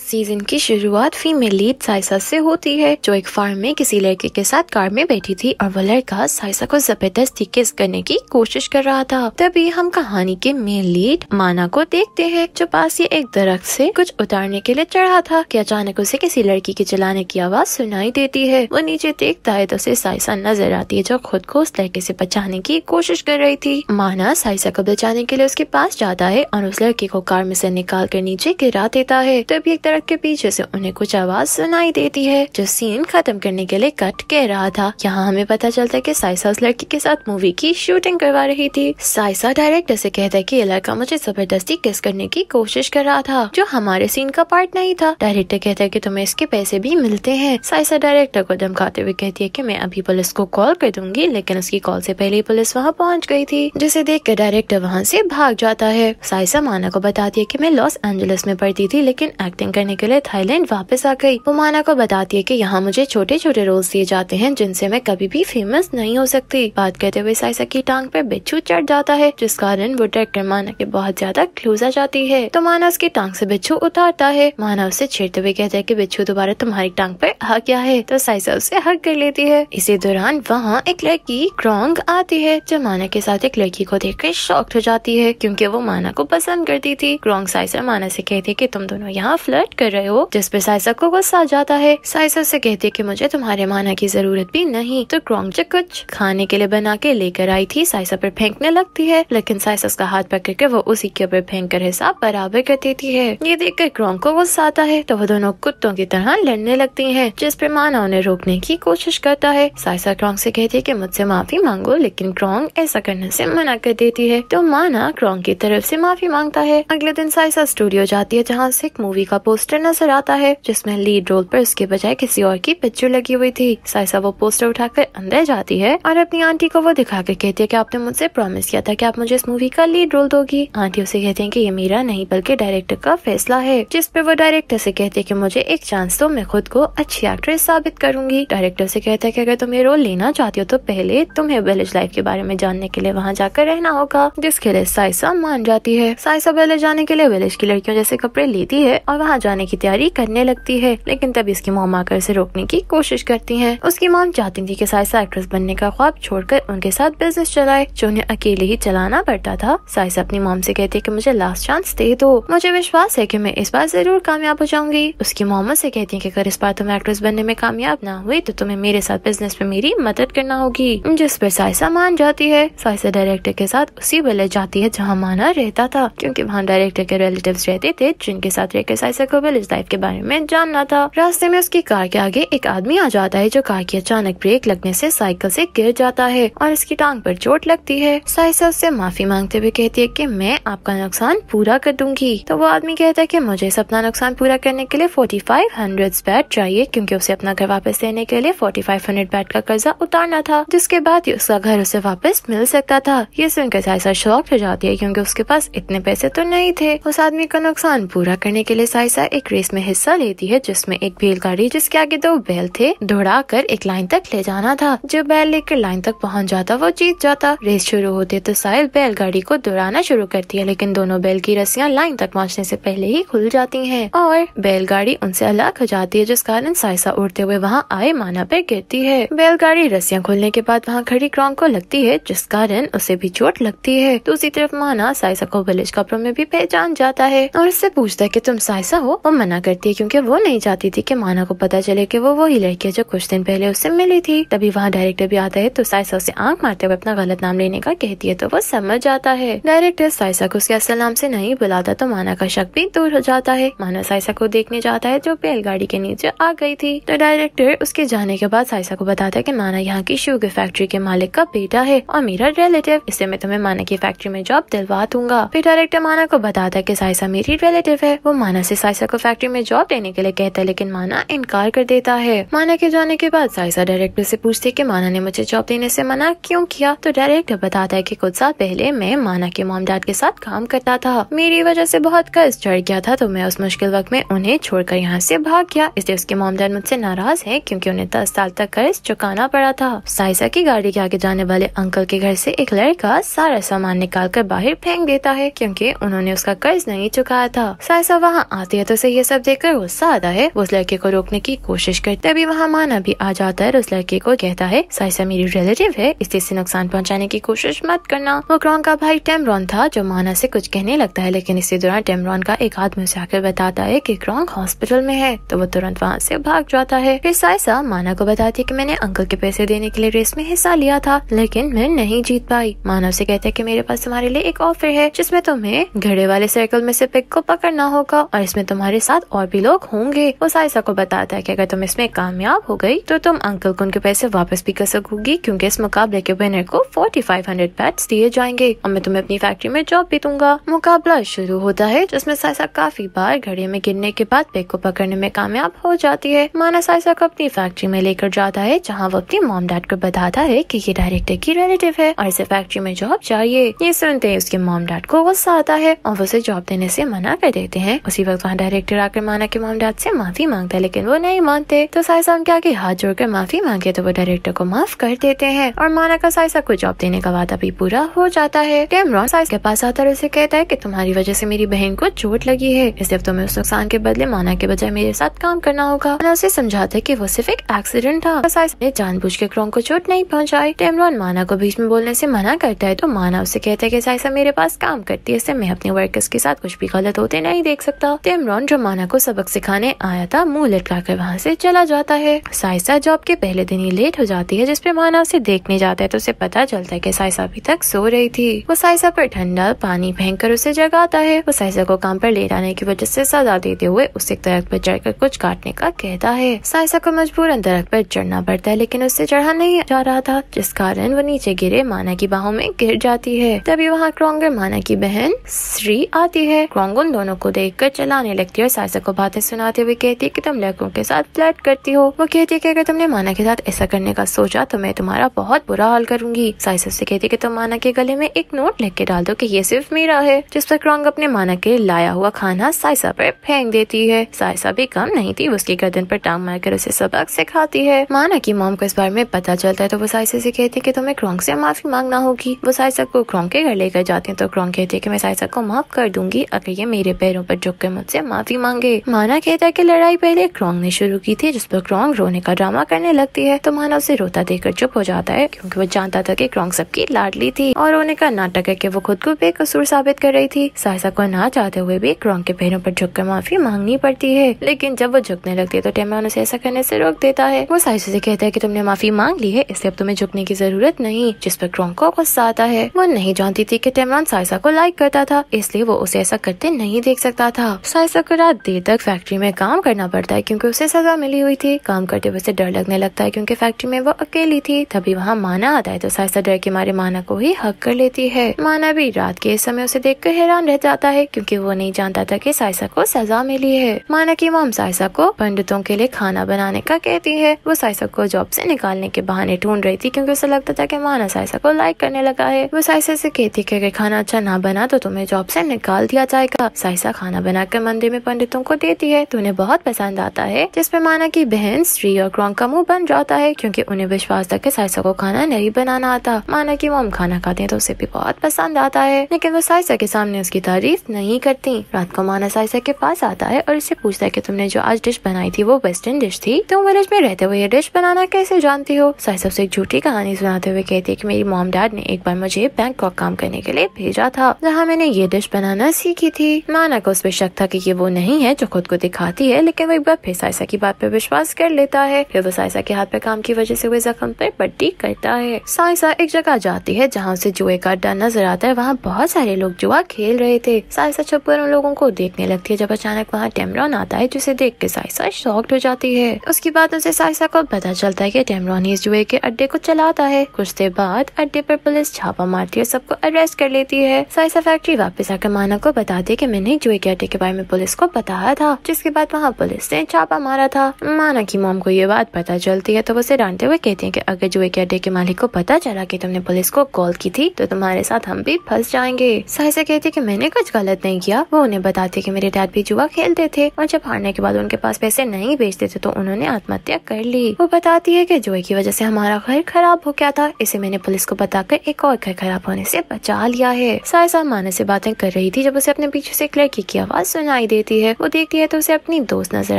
Season की शुरुआत female lead साइसा से होती है, जो एक फार्म में किसी लड़के के साथ कार में बैठी थी और वो लड़का साइसा को ज़बरदस्ती किस करने की कोशिश कर रहा था। तभी हम कहानी के मेल लीड माना को देखते हैं, जो पास ये एक दरख्त से कुछ उतारने के लिए चढ़ा था, कि अचानक उसे किसी लड़की के चलाने की आवाज़ सुनाई देती है। वो नीचे देखता है तो उसे साइसा नज़र आती है, जो खुद को उस लड़के से बचाने की कोशिश कर रही थी। माना साइसा को बचाने के लिए उसके पास जाता है और उस लड़के को कार में से निकाल कर नीचे गिरा देता है। तभी एक दरख्त के पीछे से उन्हें कुछ आवाज़ सुनाई देती है, जो सीन खत्म करने के लिए कट कह रहा था। यहाँ हमें पता चलता है कि साइसा उस लड़की के साथ मूवी की शूटिंग करवा रही थी। साइसा डायरेक्टर से कहता है कि ये लड़का मुझे ज़बरदस्ती किस करने की कोशिश कर रहा था, जो हमारे सीन का पार्ट नहीं था। डायरेक्टर कहता है की तुम्हें इसके पैसे भी मिलते हैं। साइसा डायरेक्टर को धमकाते हुए कहती है की मैं अभी पुलिस को कॉल कर दूँगी, लेकिन उसकी कॉल से पहले पुलिस वहाँ पहुँच गई थी, जिसे देख कर डायरेक्टर वहाँ से भाग जाता है। साइसा माना को बताती है की मैं लॉस एंजलिस में पढ़ती थी, लेकिन एक्टिंग करने के लिए थाईलैंड वापस आ गई। वो माना को बताती है कि यहाँ मुझे छोटे छोटे रोल्स दिए जाते हैं, जिनसे मैं कभी भी फ़ेमस नहीं हो सकती। बात करते हुए साइसा की टांग पे बिच्छू चढ़ जाता है, जिस कारण वो डर कर माना के बहुत ज़्यादा क्लोज आ जाती है। तो माना उसकी टांग से बिच्छू उतारता है। माना उसे छेड़ते हुए कहता है की बिच्छू दोबारा तुम्हारी टांग पे आ गया है। तो साइसा उसे हक कर लेती है। इसी दौरान वहाँ एक लड़की क्रॉन्ग आती है, जो माना के साथ एक लड़की को देखकर शॉक्ट हो जाती है, क्योंकि वो माना को पसंद करती थी। क्रॉन्ग साइसा माना से कहती है कि तुम दोनों यहाँ फ्लर्ट कर रहे हो, जिस पे साइसा को गुस्सा आ जाता है। साइसा से कहती है कि मुझे तुम्हारे माना की ज़रूरत भी नहीं। तो जो कुछ खाने के लिए बना के लेकर आई थी। साइसा पर फेंकने लगती है, लेकिन साइसा उसका हाथ पकड़ के वो उसी के ऊपर फेंक कर हिसाब बराबर कर देती है। ये देख कर क्रॉन्ग को गुस्सा आता है तो वो दोनों कुत्तों की तरह लड़ने लगती है, जिस पे माना उन्हें रोकने की कोशिश करता है। साइसा क्रॉन्ग से कहती है की मुझसे माफ़ी मांगो, लेकिन क्रॉन्ग ऐसा करने से मना कर देती है। तो माना क्रॉन्ग की तरफ़ से माफ़ी माँगता है। अगले दिन साइसा स्टूडियो जाती है, जहाँ से एक मूवी का पोस्टर नज़र आता है, जिसमें लीड रोल पर उसके बजाय किसी और की पिक्चर लगी हुई थी। साइसा वो पोस्टर उठाकर अंदर जाती है और अपनी आंटी को वो दिखाकर कहती है कि आपने मुझसे प्रॉमिस किया था कि आप मुझे इस मूवी का लीड रोल दोगी। आंटी उसे कहती है कि ये मेरा नहीं, बल्कि डायरेक्टर का फैसला है, जिस पे वो डायरेक्टर से कहती है कि मुझे एक चांस दो, मैं खुद को अच्छी एक्ट्रेस साबित करूँगी। डायरेक्टर से कहता है कि अगर तुम ये रोल लेना चाहती हो तो पहले तुम्हें विलेज लाइफ के बारे में जानने के लिए वहाँ जाकर रहना होगा, जिसके लिए साइसा मान जाती है। साइसा विलेज जाने के लिए विलेज की लड़कियों जैसे कपड़े लेती है और वहाँ जाने की तैयारी करने लगती है, लेकिन तभी इसकी मोम आकर उसे रोकने की कोशिश करती है। उसकी मोम चाहती थी कि साइसा एक्ट्रेस बनने का ख्वाब छोड़कर उनके साथ बिज़नेस चलाए, जो उन्हें अकेले ही चलाना पड़ता था। साइसा अपनी मोम से कहती है की मुझे लास्ट चांस दे दो। मुझे विश्वास है की मैं इस बार ज़रूर कामयाब हो जाऊँगी। उसकी मोहम्मद से कहती है की अगर इस बार तुम एक्ट्रेस बनने में कामयाब ना हुई तो तुम्हें मेरे साथ बिज़नेस में मेरी मदद करना होगी, जिस पर साइसा मान जाती है। साइसा डायरेक्टर के साथ उसी विलेज जाती है जहाँ माना रहता था, क्योंकि वहाँ डायरेक्टर के रिलेटिव रहते थे, जिनके साथ रहकर साइसा को विलेज लाइफ के बारे में जानना था। रास्ते में उसकी कार के आगे एक आदमी आ जाता है जो कार की अचानक ब्रेक लगने से साइकिल से गिर जाता है और इसकी टांग पर चोट लगती है। साइसा उससे माफ़ी मांगते हुए कहती है कि मैं आपका नुकसान पूरा कर दूँगी। तो वो आदमी कहता है कि मुझे इस अपना नुकसान पूरा करने के लिए फोर्टी फाइव हंड्रेड बैट चाहिए क्योंकि उसे अपना घर वापस लेने के लिए फोर्टी फाइव हंड्रेड बैट का कर्जा उतारना था, जिसके बाद उसका घर उसे वापस मिल सकता था। ये सुनकर साइसा शौक हो जाती है क्योंकि उसके पास इतने पैसे तो नहीं थे। उस आदमी का नुकसान पूरा करने के लिए साइसा एक रेस में हिस्सा लेती है, जिसमें एक बैलगाड़ी जिसके आगे दो बैल थे दौड़ा कर एक लाइन तक ले जाना था। जो बैल लेकर लाइन तक पहुँच जाता, वो जीत जाता। रेस शुरू होते तो साहिल बैलगाड़ी को दौड़ाना शुरू करती है लेकिन दोनों बैल की रस्सियाँ लाइन तक पहुँचने से पहले ही खुल जाती है। और बैलगाड़ी उनसे अलग हो जाती है, जिस कारण साइसा उड़ते हुए वहाँ आए माना पर गिरती है। बैलगाड़ी रस्सियाँ खुलने के बाद वहाँ खड़ी क्रॉन्ग को लगती है, जिस कारण उसे भी चोट लगती है। दूसरी तरफ़ माना साइसा को विलेज कपड़ों में भी पहचान जाता है, और उससे पूछता है की तुम साइसा हो? वो मना करती है क्यूँकी वो नहीं चाहती थी की माना को पता चले की वो वही लड़की है जो कुछ दिन पहले उससे मिली थी। तभी वहाँ डायरेक्टर भी आता है तो साइसा उसे आँख मारते हुए अपना गलत नाम लेने का कहती है तो वो समझ जाता है। डायरेक्टर साइसा को उसके असल नाम से नहीं बुलाता तो माना का शक भी दूर हो जाता है। माना साइसा को देखने जाता है जो बैलगाड़ी के नीचे आ गई थी। तो डायरेक्टर उसके जाने के बाद साइसा को बताता है कि माना यहाँ की शुगर फैक्ट्री के मालिक का बेटा है और मेरा रिलेटिव इससे मैं तुम्हें माना की फैक्ट्री में जॉब दिलवा दूँगा। फिर डायरेक्टर माना को बताता है की साइसा मेरी रिलेटिव है। वो माना से साइसा को फैक्ट्री में जॉब देने के लिए कहता है, लेकिन माना इनकार कर देता है। माना के जाने के बाद साइसा डायरेक्टर से पूछती कि माना ने मुझे जॉब देने से मना क्यों किया? तो डायरेक्टर बताता है कि कुछ साल पहले मैं माना के मॉम डैड के साथ काम करता था। मेरी वजह से बहुत कर्ज चढ़ गया था तो मैं उस मुश्किल वक्त में उन्हें छोड़कर यहाँ से भाग गया। इसलिए उसके मॉम डैड मुझसे नाराज़ है, क्योंकि उन्हें दस साल तक कर्ज चुकाना पड़ा था। साइसा की गाड़ी के आगे जाने वाले अंकल के घर से एक लड़का सारा सामान निकाल कर बाहर फेंक देता है, क्योंकि उन्होंने उसका कर्ज नहीं चुकाया था। साइसा वहाँ आती है तो उसे ये सब देखकर गुस्सा आता है। उस लड़के को रोकने की कोशिश करते तभी वहाँ माना भी आ जाता है उस लड़के को कहता है साइसा मेरी रिलेटिव है इसलिए से नुकसान पहुँचाने की कोशिश मत करना। वो क्रॉन का भाई टेमरॉन था, जो माना से कुछ कहने लगता है, लेकिन इसी दौरान टेमरॉन का एक आदमी उसे आकर बताता है की क्रॉन्क हॉस्पिटल में है तो वो तुरंत वहाँ से भाग जाता है। फिर साइसा माना को बताती है की मैंने अंकल के पैसे देने के लिए रेस में हिस्सा लिया था, लेकिन मैं नहीं जीत पाई। मानव से कहते हैं कि मेरे पास तुम्हारे लिए एक ऑफ़र है, जिसमें तुम्हें घड़े वाले सर्कल में से पिक को पकड़ना होगा और इसमें तुम्हारे साथ और भी लोग होंगे। वो साइसा को बताता है कि अगर तुम इसमें कामयाब हो गई तो तुम अंकल को उनके पैसे वापस भी कर सकोगी, क्योंकि इस मुकाबले के विनर को फोर्टी फाइव हंड्रेड पैट्स दिए जाएँगे। और मैं तुम्हें अपनी फैक्ट्री में जॉब भी दूँगा। मुकाबला शुरू होता है, जिसमें साइसा काफ़ी बार घड़े में गिरने के बाद पिक को पकड़ने में कामयाब हो जाती है। माना साइसा को अपनी फैक्ट्री में लेकर जाता है, जहाँ वो अपनी मॉम डैड को बताता है की ये डायरेक्टर की रिलेटिव है, और इसे फैक्ट्री में जॉब चाहिए। ये सुनते ही उसके मॉम डैड को गुस्सा आता है, और उसे जॉब देने से मना कर देते हैं। उसी वक्त वहाँ डायरेक्टर आकर माना के मॉम डैड से माफ़ी माँगता है, लेकिन वो नहीं मानते। तो साइसा उनके आगे हाथ जोड़कर माफ़ी मांगे तो वो डायरेक्टर को माफ़ कर देते हैं। और माना का साइसा को जॉब देने का वादा भी पूरा हो जाता है। कैमरॉन साइस के पास आता है उसे कहता है की तुम्हारी वजह से मेरी बहन को चोट लगी है। इसलिए तुम्हें उस नुकसान के बदले माना के बजाय मेरे साथ काम करना होगा। माना उसे समझाता है की वो सिर्फ़ एक एक्सीडेंट था। साइस ने जानबूझ के क्रॉन्ग को चोट नहीं पहुँचाई। टेमरॉन माना को बीच में बोलने से मना करता है तो माना उसे कहता है कि साइसा मेरे पास काम करती है, इससे मैं अपने वर्कर्स के साथ कुछ भी गलत होते नहीं देख सकता। टेमरॉन जो माना को सबक सिखाने आया था, मुँह लटका कर वहाँ से चला जाता है। साइसा जॉब के पहले दिन ही लेट हो जाती है, जिसपे माना उसे देखने जाता है तो उसे पता चलता है कि साइसा अभी तक सो रही थी। वो साइसा पर ठंडा पानी फेंक कर उसे जगाता है। वो साइसा को काम पर ले जाने की वजह से सजा देते हुए उसे दरख्त पर चढ़कर कुछ काटने का कहता है। साइसा को मजबूरन दरख्त पर चढ़ना पड़ता है, लेकिन उससे चढ़ा नहीं जा रहा था, जिस कारण वो नीचे गिरे माना की बाहों में गिर जाती है। तभी वहाँ क्रोंगर माना की बहन श्री आती है। क्रोंग उन दोनों को देखकर चलाने लगती है और साइसा को बातें सुनाते हुए कहती है कि तुम लड़कों के साथ फ्लर्ट करती हो। वो कहती है कि अगर तुमने माना के साथ ऐसा करने का सोचा तो मैं तुम्हारा बहुत बुरा हाल करूँगी। साइसा से कहती है कि तुम माना के गले में एक नोट लिख के डाल दो कि ये सिर्फ़ मेरा है, जिस पर क्रॉन्ग अपने माना के लाया हुआ खाना साइसा पर फेंक देती है। साइसा भी कम नहीं थी उसकी गर्दन पर टांग मारकर उसे सबक सिखाती है। माना की मोम को इस बारे में पता चलता है तो वो साइसा से कहती है की तुम्हें क्रॉन्ग से माफ़ी मांगना होगी। वो साइसा को क्रोंग के घर लेकर जाती है तो क्रॉन्ग कहती है की मैं साइसा को माफ़ कर दूँगी, अगर ये मेरे पैरों पर झुक कर मुझसे माफ़ी मांगे। माना कहता है कि लड़ाई पहले क्रॉन्ग ने शुरू की थी, जिस पर क्रॉन्ग रोने का ड्रामा करने लगती है। तो माना उसे रोता देखकर चुप हो जाता है, क्योंकि वो जानता था कि क्रॉन्ग सबकी लाडली थी, और रोने का नाटक है कि वो खुद को बेकसूर साबित कर रही थी। साइसा को ना चाहते हुए भी क्रॉन्ग के पैरों पर झुककर माफ़ी मांगनी पड़ती है। लेकिन जब वो झुकने लगती है तो टेमरॉन उसे ऐसा करने से रोक देता है। वो साइसा से कहता है कि तुमने माफ़ी मांग ली है, इसलिए अब तुम्हें झुकने की ज़रूरत नहीं, जिस पर क्रोंग को गुस्सा आता है। वो नहीं जानती थी कि टेमरान साइसा को लाइक करता था, इसलिए वो उसे ऐसा करते नहीं देख सकता था। साइसा को रात देर तक फैक्ट्री में काम करना पड़ता है क्योंकि उसे सजा मिली हुई थी। काम करते हुए उसे डर लगने लगता है क्योंकि फैक्ट्री में वो अकेली थी। तभी वहाँ माना आता है तो साइसा डर के मारे माना को ही हक कर लेती है। माना भी रात के इस समय उसे देखकर हैरान रह जाता है क्योंकि वो नहीं जानता था की साइसा को सजा मिली है। माना की मोम साइसा को पंडितों के लिए खाना बनाने का कहती है। वो साइसा को जॉब से निकालने के बहाने ढूंढ रही थी क्योंकि उसे लगता था कि माना साइसा को लाइक करने लगा है। वो साइसा से कहती कि अगर खाना अच्छा ना बना तो तुम्हें जॉब से निकाल दिया जाएगा। साइसा खाना बनाकर मंदिर में पंडितों को देती है तो उन्हें बहुत पसंद आता है जिसपे माना की बहन श्री और क्रॉन्ग का मुँह बन जाता है, क्योंकि उन्हें विश्वास था कि साइसा को खाना नहीं बनाना आता। माना की मोम खाना खाते हैं तो उसे भी बहुत पसंद आता है, लेकिन वो साइसा के सामने उसकी तारीफ़ नहीं करती। रात को माना साइसा के पास आता है और उससे पूछता है कि तुमने जो आज डिश बनाई थी वो वेस्टर्न डिश थी? तुम विलेज में रहते हुए ये डिश बनाना कैसे जानती हो? साइसा उसे एक झूठी कहानी सुनाते हुए कहती है की मेरी मोम डैड ने एक बार मुझे बैंकॉक काम करने के लिए भेजा था, जहाँ मैंने ये डिश बनाना सीखी थी। माना को उस पर शक था कि ये वो नहीं है जो खुद को दिखाती है, लेकिन वो एक बार फिर साइसा की बात पर विश्वास कर लेता है। फिर वो साइसा के हाथ पे काम की वजह से हुए जख्म पर पट्टी करता है। साइसा एक जगह जाती है जहाँ उसे जुए का अड्डा नज़र आता है। वहाँ बहुत सारे लोग जुआ खेल रहे थे। साइसा छुप कर उन लोगों को देखने लगती है जब अचानक वहाँ टेमरॉन आता है, जिसे देख के साइसा शॉक्ड हो जाती है। उसकी बात उसे साइसा को पता चलता है कि टेमरॉन इस जुए के अड्डे को चलाता है। कुछ देर बाद अड्डे पर पुलिस छापा मारती है सबको अरेस्ट कर लेती है। साइसा फैक्ट्री वापस आकर माना को बताती है की मैंने जुए के अड्डे के बारे में पुलिस को बताया था, जिसके बाद वहाँ पुलिस ने छापा मारा था। माना की मोम को ये बात पता चलती है तो उसे डांटते हुए कहती है की अगर जुए के अड्डे के मालिक को पता चला की तुमने पुलिस को कॉल की थी तो तुम्हारे साथ हम भी फंस जाएँगे। साइसा कहती है कि मैंने कुछ गलत नहीं किया। वो उन्हें बताते की मेरे डैड भी जुआ खेलते थे, और जब हारने के बाद उनके पास पैसे नहीं बेचते थे तो उन्होंने आत्महत्या कर ली। वो बताती है की जुए की वजह से हमारा घर खराब हो गया था, इसे मैंने पुलिस को बताकर एक और घर खराब होने से बचा लिया है। साइसा माने से बातें कर रही थी, जब उसे अपने पीछे से एक लड़की की आवाज़ सुनाई देती है। वो देखती है तो उसे अपनी दोस्त नज़र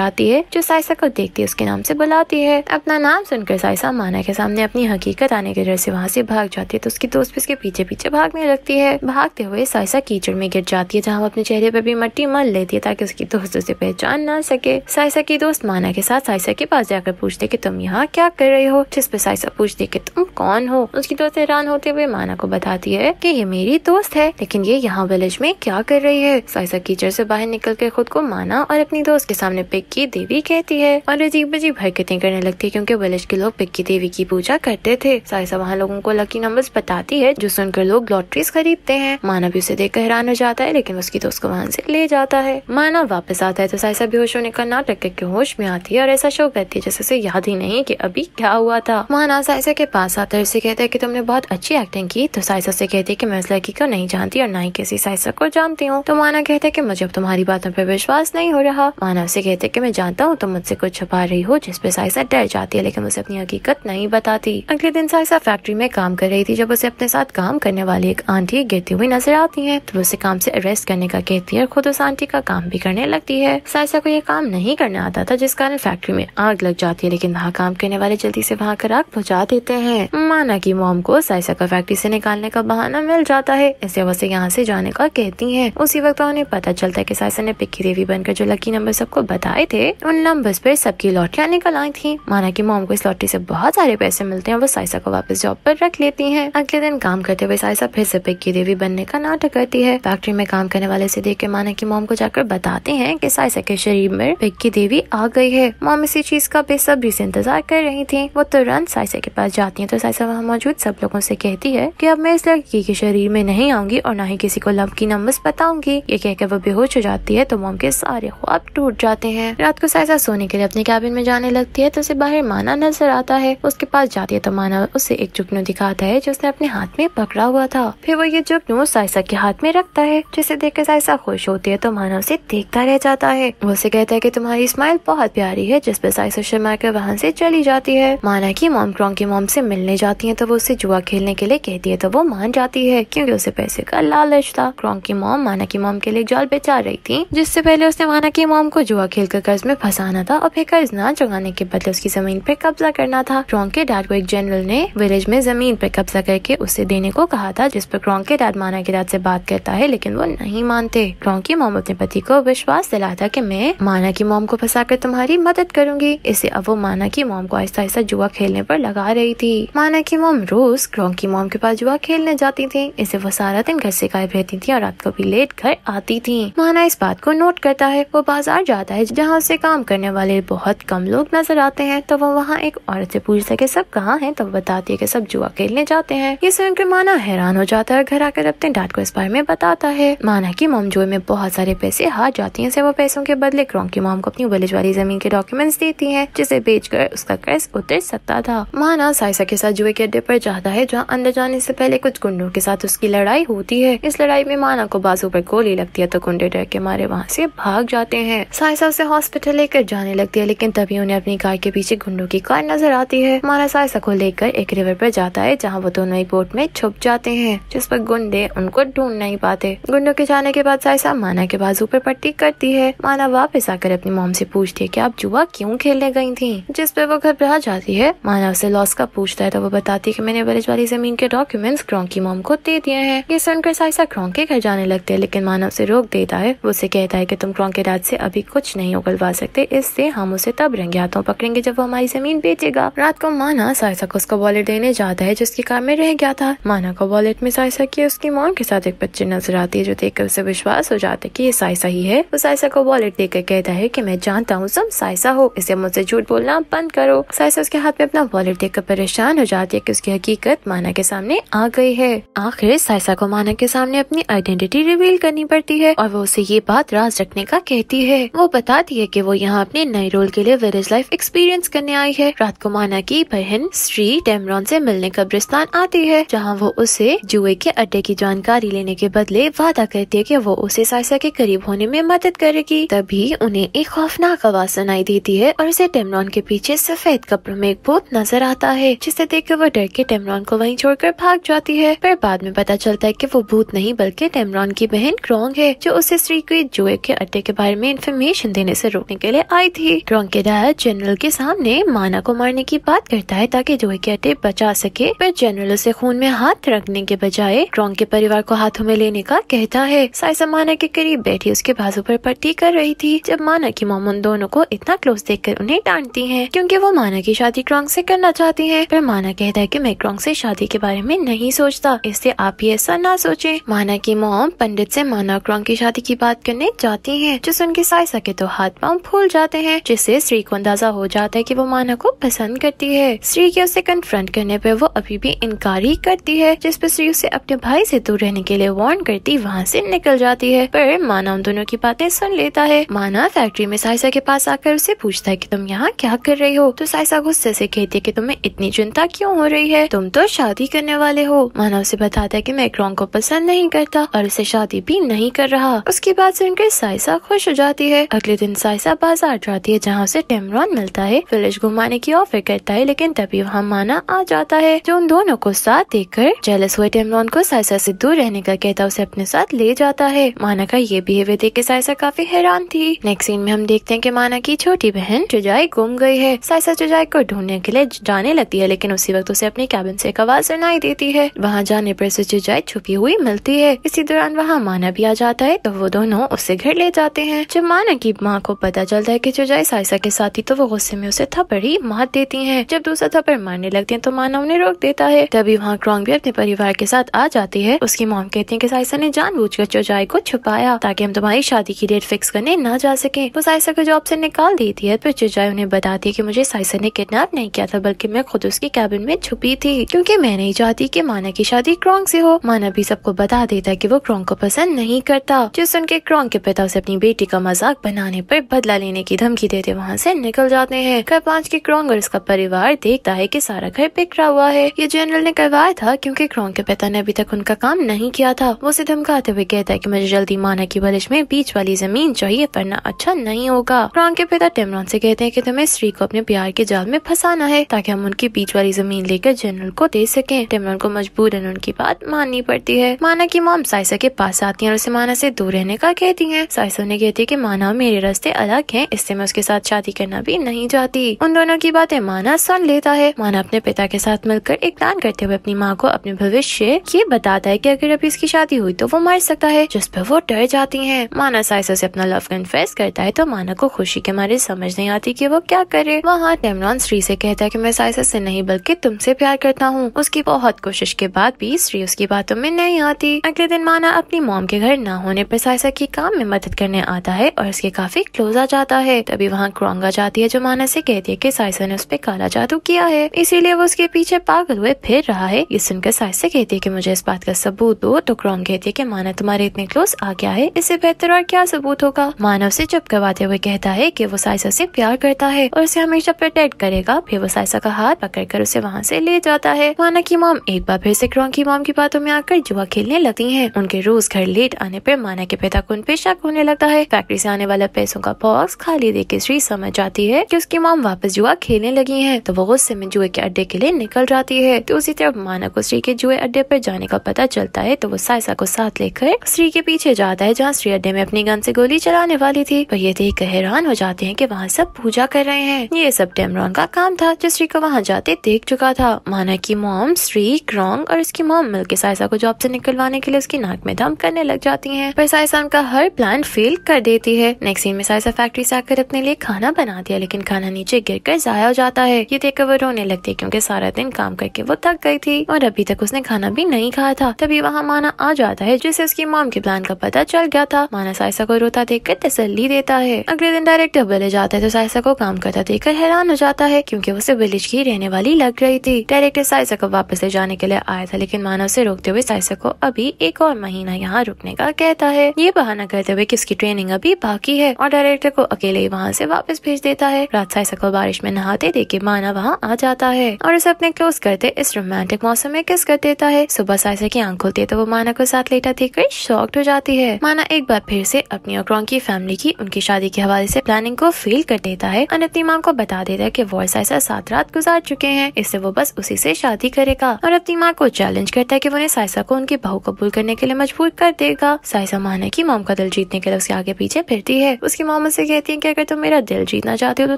आती है, जो साइसा को देखती है, उसके नाम से बुलाती है। अपना नाम सुनकर साइसा माना के सामने अपनी हकीकत आने की डर से वहाँ से भाग जाती है तो उसकी दोस्त उसके पीछे पीछे भागने लगती है। भागते हुए साइसा कीचड़ में गिर जाती है, जहाँ वो अपने चेहरे पर भी मट्टी मल लेती है, ताकि उसकी दोस्त उसे पहचान ना सके। साइसा की दोस्त माना के साथ साइसा के पास जाकर पूछते की तुम यहाँ क्या कर रहे हो? जिस पे साइसा पूछती की तुम कौन हो? उसकी दोस्त हैरान होते हुए माना को बताती है की ये मेरी दोस्त है, लेकिन ये यहाँ विलेज में क्या कर रही है? साइसा कीचड़ से बाहर निकल कर खुद को माना और अपनी दोस्त के सामने पिक की देवी कहती है। और अजीब अजीब हरकतें करने लगती है, क्योंकि विलेज के लोग पिक की देवी की पूजा करते थे। साइसा वहाँ लोगों को लकी नंबर्स बताती है, जो सुनकर लोग लॉटरीज खरीदते हैं। माना भी उसे देख कर हैरान हो जाता है, लेकिन उसकी दोस्त को वहाँ से ले जाता है। माना वापस आता है तो साइसा बेहोश होने का नाटक करके होश में आती है और ऐसा शो करती है, जैसे उसे याद ही नहीं की अभी क्या हुआ था। माना साइसा के पास आता है, उसे कहता है की तुमने बहुत अच्छी एक्टिंग की। तो साइसा से कहती है की मैं इस लड़की को नहीं जानती और ना ही किसी साइसा को जानती हूँ। तो माना कहते है की मुझे अब तुम्हारी बातों पर विश्वास नहीं हो रहा। माना उसे कहते कि मैं जानता हूँ तुम मुझसे कुछ छुपा रही हो जिसपे साइसा डर जाती है, लेकिन उसे अपनी हकीकत नहीं बताती। अगले दिन साइसा फैक्ट्री में काम कर रही थी, जब उसे अपने साथ काम करने वाली एक आंटी गिरती हुई नज़र आती है। तो उसे काम से अरेस्ट करने का कहती है और खुद उस आंटी का काम भी करने लगती है। साइसा को ये काम नहीं करना आता था, जिस कारण फैक्ट्री में आग लग जाती है, लेकिन वहाँ काम करने वाले जल्दी से वहाँ कर आग पहुँचा देते हैं। माना की मोम को साइसा का फैक्ट्री से निकालने का बहाना मिल जाता है। इससे वो यहाँ से जाने का कहती है। उसी वक्त उन्हें पता चलता है की साइसा ने पिक्की देवी बनकर जो लकी नंबर सबको बताए थे, उन नंबर पर सबकी लॉटरियाँ निकल आई थी। माना की मोम को इस लॉटरी से बहुत सारे पैसे मिलते हैं वो साइसा को वापस जॉब पर रख लेती है। अगले दिन काम करते हुए साइसा फिर से पिक्की देवी बनने का नाटक करती है। फैक्ट्री में काम करने वाले से देख के माना की मोम को जाकर बताते हैं की साइसा के शरीर में पिक्की देवी आ गई है। मोम इसी चीज़ का बेसब्री से इंतज़ार कर रही थी। वो तुरंत साइसा के पास जाती है तो साइसा वहाँ मौजूद सब लोगों से कहती है कि अब मैं इस लड़की के शरीर में नहीं आऊँगी और न ही किसी को लब की नंबर्स बताऊँगी। ये कहकर वो बेहोश हो जाती है तो मोम के सारे ख्वाब टूट जाते हैं। रात को साइसा सोने के लिए अपने कैबिन में जाने लगती है तो उसे बाहर माना नज़र आता है। उसके पास जाती है तो माना उसे एक जुगनू दिखाता है जिसने अपने हाथ में पकड़ा हुआ था। फिर वो ये जुगनू साइसा के हाथ में रखता है, जिसे देख कर साइसा खुश होती है तो माना उसे देखता रह जाता है। वो उसे कहता है की तुम्हारी स्माइल बहुत प्यारी है जिसपे साइसा शर्मा कर वहाँ से चली जाती है। माना की मोम क्रॉन्ग की मोम से मिलने जाती है तो वो उसे जुआ खेलने के लिए कहती है तो वो मान जाती है, क्योंकि उसे पैसे का लालच था। क्रॉन्ग की मोम माना की मोम के लिए जाल बेचा रही थी जिससे पहले उसने माना की मोम को जुआ खेल कर कर्ज में फंसाना था और फिर कर्ज न चुकाने के बदले उसकी ज़मीन पर कब्जा करना था। क्रॉन्ग के डैड को एक जनरल ने विलेज में ज़मीन पर कब्जा करके उसे देने को कहा था, जिस पर क्रॉन्ग के डैड माना के डैड से बात करता है, लेकिन वो नहीं मानते। क्रॉन्ग की मोम अपने पति को विश्वास दिलाता की मैं माना की मोम को फंसा कर तुम्हारी मदद करूँगी। इसे अब वो माना की मोम को आहिस्ता आहिस्ता जुआ खेलने पर लगा रही थी। माना की मोम रोज क्रॉन्ग की मोम के पास जुआ खेलने जाती थी। इसे वो सारा दिन घर से गायब रहती थी और रात को भी लेट घर आती थी। माना इस बात को नोट करता है, वो बाज़ार जाता है, जहाँ उसे काम करने वाले बहुत कम लोग नज़र आते हैं तो वो वहाँ एक औरत से पूछता है कि सब कहाँ हैं? तो बताती है कि सब जुआ खेलने जाते हैं। ये सुनकर माना हैरान हो जाता है घर आकर अपने डाट को इस बारे में बताता है। माना की मोम जुए में बहुत सारे पैसे हार जाती है वो पैसों के बदले क्रॉन्ग की मोम को अपनी विलेज वाली ज़मीन के डॉक्यूमेंट्स देती है, जिसे बेचकर उसका कर्ज उतर सकता था। माना साइसा के साथ जुए के अड्डे पर जाता है, जहाँ अंदर जाने से पहले कुछ गुंडों के साथ उसकी लड़ाई होती है। इस लड़ाई में माना को बाजू पर गोली लगती है तो गुंडे डर के मारे वहाँ से भाग जाते हैं। साइसा उसे हॉस्पिटल लेकर जाने लगती है, लेकिन तभी उन्हें अपनी कार के पीछे गुंडों की कार नज़र आती है। माना साइसा को लेकर एक रिवर पर जाता है, जहाँ वो दोनों एक बोट में छुप जाते हैं, जिस पर गुंडे उनको ढूंढ नहीं पाते। गुंडों के जाने के बाद साइसा माना के बाजू पर पट्टी करती है। माना वापस आकर अपनी मोम से पूछती है की आप जुआ क्यूँ खेलने गई थी? जिस पर वो घबरा जाती है, माना उसे लॉस का पूछता है तो वो बताती है की मैंने विलेज वाली ज़मीन के डॉक्यूमेंट्स क्रॉन्ग की मोम को दे दिए हैं। ये सुनकर साइसा क्रॉन्ग के घर जाने लगते हैं, लेकिन माना उसे रोक देता है, वो उसे कहता है कि तुम क्रॉन्ग के राज से अभी कुछ नहीं उगलवा सकते, इससे हम उसे तब रंगे हाथों पकड़ेंगे जब वो हमारी ज़मीन बेचेगा। रात को माना साइसा को उसका वॉलेट देने जाता है, जिसकी कार में रह गया था। माना को वॉलेट में साइसा की उसकी मोम के साथ एक बच्चे नज़र आती है, जो देखकर उसे विश्वास हो जाता है की ये साइसा ही है। वो साइसा को वॉलेट देकर कहता है की मैं जानता हूँ, तुम साइसा हो, इसे मुझसे झूठ बोलना बंद करो। साइसा उसके हाथ में अपना वॉलेट देखकर परेशान हो जाती है की उसकी हकीकत माना के सामने आ गई है। आखिर साइसा को माना के सामने अपनी आइडेंटिटी रिवील करनी पड़ती है, और वो उसे ये बात राज रखने का कहती है। वो बताती है कि वो यहाँ अपने नए रोल के लिए विलेज लाइफ एक्सपीरियंस करने आई है। रात को माना की बहन श्री टेमरॉन से मिलने कब्रिस्तान आती है, जहाँ वो उसे जुए के अड्डे की जानकारी लेने के बदले वादा करती है कि वो उसे साइसा के करीब होने में मदद करेगी। तभी उन्हें एक खौफनाक आवाज़ सुनाई देती है और उसे टेमरॉन के पीछे सफ़ेद कपड़ों में एक भूत नज़र आता है, जिसे देखकर वो डर के टेमरॉन को वहीं छोड़कर भाग जाती है। पर बाद में पता चलता है की वो भूत नहीं, बल्कि टेमरॉन की बहन क्रॉन्ग है, जो उसे श्री को जुए के अड्डे के बारे में इन्फॉर्मेशन देने से रोकने के लिए आई थी। क्रॉन्ग के डैड जनरल के सामने माना को मारने की बात करता है ताकि जुए के अड्डे बचा सके। पर जनरल उसे खून में हाथ रखने के बजाय क्रॉन्ग के परिवार को हाथों में लेने का कहता है। साइसा माना के करीब बैठी उसके बाजू पर पट्टी कर रही थी, जब माना की मोम उन दोनों को इतना क्लोज देखकर उन्हें डांटती है, क्यूँकी वो माना की शादी क्रॉन्ग से करना चाहती है। पर माना कहता है की मैं क्रॉन्ग से शादी के बारे में नहीं सोचता, इससे आप ही ऐसा ना सोचे। माना की मोम पंडित से माना क्रॉन्ग की शादी की बात करने जाती है। जो सुन के साइसा के तो हाथ पाँव फूल जाते हैं। जिससे श्री को अंदाज़ा हो जाता है की वो माना को पसंद करती है। श्री के उसे कन्फ्रंट करने पर वो अभी भी इनकार ही करती है, जिस पर श्री उसे अपने भाई से दूर रहने के लिए वार्न करती वहाँ से निकल जाती है। पर माना उन दोनों की बातें सुन लेता है। माना फैक्ट्री में साइसा के पास आकर उसे पूछता है कि तुम यहाँ क्या कर रही हो? तो साइसा गुस्से से कहती है कि तुम्हें इतनी चिंता क्यों हो रही है? तुम तो शादी करने वाले हो। माना उसे बताता है कि मैं क्रॉन्ग को पसंद नहीं करता और उसे शादी भी नहीं कर रहा। उसकी बात सुनकर साइसा खुश हो जाती है। अगले दिन साइसा बाज़ार जाती है, जहाँ उसे टेमरॉन मिलता है। विलेज घुमाने की ऑफ़र करता है, लेकिन तभी वहाँ माना आ जाता है। जो उन दोनों को साथ देखकर जेलस हुए टेमरॉन को साइसा से दूर रहने का कहता, उसे अपने साथ ले जाता है। माना का ये बिहेवियर देख के साइसा काफ़ी हैरान थी। नेक्स्ट सीन में हम देखते हैं कि माना की छोटी बहन चुजाई गुम गई है। साइसा चुजाई को ढूँढने के लिए जाने लगती है, लेकिन उसी वक्त उसे अपने कैबिन से एक आवाज़ सुनाई देती है। वहाँ जाने पर उसे चुजाई छुपी हुई मिलती है। इसी दौरान वहाँ माना भी आ जाता है तो वो दोनों उसे घर ले जाते हैं। जब माना की, माँ को पता चलता है की चुजाई साइसा के साथ ही तो वो गुस्से में उसे थप्पड़ ही मार देती है। जब दूसरा थप्पड़ मारने लगती है तो माना उन्हें रोक देता है। तभी वहाँ क्रॉन्ग भी अपने परिवार के साथ आ जाती है। उसकी मॉम कहती है की साइसा ने जान जानबूझकर चुजाई को छुपाया, ताकि हम तुम्हारी शादी की डेट फिक्स करने न जा सके। वो साइसा को जॉब से निकाल देती है फिर चुजाई उन्हें बताती है कि मुझे साइसा ने किडनैप नहीं किया था, बल्कि मैं खुद उसकी कैबिन में छुपी थी। क्योंकि मैं नहीं चाहती की माना की शादी क्रॉन्ग से हो। माना भी सबको बता देता है कि वो क्रॉन्ग को पसंद नहीं करता। जिस सुन के क्रॉन्ग के पिता उसे अपनी बेटी का मज़ाक बनाने पर बदला लेने की धमकी देते वहाँ से निकल जाते हैं। घर पहुँच के क्रॉन्ग और उसका परिवार देखता है की सारा घर बिखरा हुआ है। ये जनरल ने करवाया था क्यूँकी क्रॉन्ग के पिता ने अभी तक उनका काम नहीं किया था। वो उसे धमकाते हुए कहता है की मुझे जल्दी माना की बलिश में बीच वाली ज़मीन चाहिए, वरना अच्छा नहीं होगा। क्रॉन्ग के पिता टेमरॉन से कहते हैं की तुम्हें स्त्री को अपने प्यार के जाल में फंसाना है, ताकि हम उनकी बीच वाली ज़मीन लेकर जनरल को दे सके। टेमरॉन को मजबूरन उनकी बात माननी पड़ती है। माना की मॉम साइसा के पास आती है और उसे माना से दूर रहने का कहती है साइसा ने कहती है की माना मेरे रास्ते अलग है, इससे मैं उसके साथ शादी करना भी नहीं चाहती। उन दोनों की बातें माना सुन लेता है। माना अपने पिता के साथ मिलकर एक प्लान करते हुए अपनी माँ को अपने भविष्य ये बताता है की अगर अभी इसकी शादी हुई तो वो मर सकता है, जिस पर वो डर जाती है। माना साइसा से अपना लव कन्फेस करता है तो माना को खुशी के मारे समझ नहीं आती की वो क्या करे। वहाँ टेमरॉन श्री से कहता है की मैं साइसा से नहीं, बल्कि तुमसे प्यार करता हूँ। उसकी बहुत कोशिश के बाद भी श्री उसकी बातों में नहीं आती। अगले दिन माना अपनी मॉम के घर न होने पर साइसा की काम में मदद करने आता है और उसके काफ़ी क्लोज आ जाता है। तभी वहाँ क्रोंगा जाती है जो माना से, कहती है की साइसा ने उस पर काला जादू किया है। इसीलिए वो उसके पीछे पागल हुए फिर रहा है। ये सुनकर साइसा कहती है की मुझे इस बात का सबूत दो। तो क्रोंग कहती है की माना तुम्हारे इतने क्लोज आ गया है। इससे बेहतर और क्या सबूत होगा? मानव से चुप करवाते हुए कहता है की वो साइसा से प्यार करता है और उसे हमेशा प्रोटेक्ट करेगा। फिर वो साइसा का हाथ पकड़ कर उसे वहाँ से ले जाता है। माना की मॉम एक बार फिर से क्रॉन्ग की मॉम की बातों में आकर जुआ खेलने लगती है। उनके रोज घर लेट आने पर माना के पिता को उन पे शक होने लगता है। फैक्ट्री से आने वाले पैसों का बॉक्स खाली देख श्री समझ जाती है कि उसकी मॉम वापस जुआ खेलने लगी है। तो वो गुस्से में जुए के अड्डे के लिए निकल जाती है। तो उसी तरफ़ माना को श्री के जुए अड्डे पर जाने का पता चलता है तो वो साइसा को साथ लेकर श्री के पीछे जाता है, जहाँ श्री अड्डे में अपनी गन से गोली चलाने वाली थी। पर ये देख हैरान हो जाते हैं की वहाँ सब पूजा कर रहे हैं। ये सब टेमरॉन का काम था, जो श्री को वहाँ जाते देख चुका था। माना की मोम, श्री क्रॉन्ग और उसकी मॉम मिलकर साइसा को जॉब से निकलवाने के लिए उसकी नाक में दम करने लग जाती है। पर साइसा उनका हर प्लान फेल कर देती है। नेक्स्ट सीन में साइसा फैक्ट्री से आकर अपने लिए खाना बना दिया, लेकिन खाना नीचे गिर कर जाया हो जाता है। ये देखकर वो रोने लगती है, क्योंकि सारा दिन काम करके वो थक गई थी, और अभी तक उसने खाना भी नहीं खाया था। तभी वहाँ माना आ जाता है जिससे उसकी मॉम के प्लान का पता चल गया था। माना साइसा को रोता देख कर तसली देता है। अगले दिन डायरेक्टर विलेज जाता है तो साइसा को काम करता देखकर हैरान हो जाता है, क्यूँकी उसे विलेज की रहने वाली लग रही थी। डायरेक्टर साइसा को वापस ले जाने के लिए आया था, लेकिन माना से रोकते हुए साइसा को अभी एक और महीना यहाँ रुकने का कहता है। ये बहाना करते हुए किसकी ट्रेनिंग अभी बाकी है और डायरेक्टर को अकेले ही वहाँ से वापस भेज देता है। रात साइसा को बारिश में नहाते देख के माना वहाँ आ जाता है और उसे अपने क्लोज करते इस रोमांटिक मौसम में किस कर देता है। सुबह साइसा की आँख खुलती है तो वो माना को साथ लेटा देखकर शॉक्ड हो जाती है। माना एक बार फिर से अपनी और की फैमिली की उनकी शादी के हवाले से प्लानिंग को फेल कर देता है। और अपनी माँ को बता देता है कि वो साइसा सात रात गुजार चुके हैं। इससे वो बस उसी से शादी करेगा और अपनी माँ को चैलेंज करता है कि वो साइसा को उनकी बहू कबूल करने के लिए मजबूर कर देगा। साइसा माना की मॉम का दिल जीतने के लिए उसके आगे पीछे फिरती है। उसकी मामा से कहती है कि अगर तुम मेरा दिल जीतना चाहते हो तो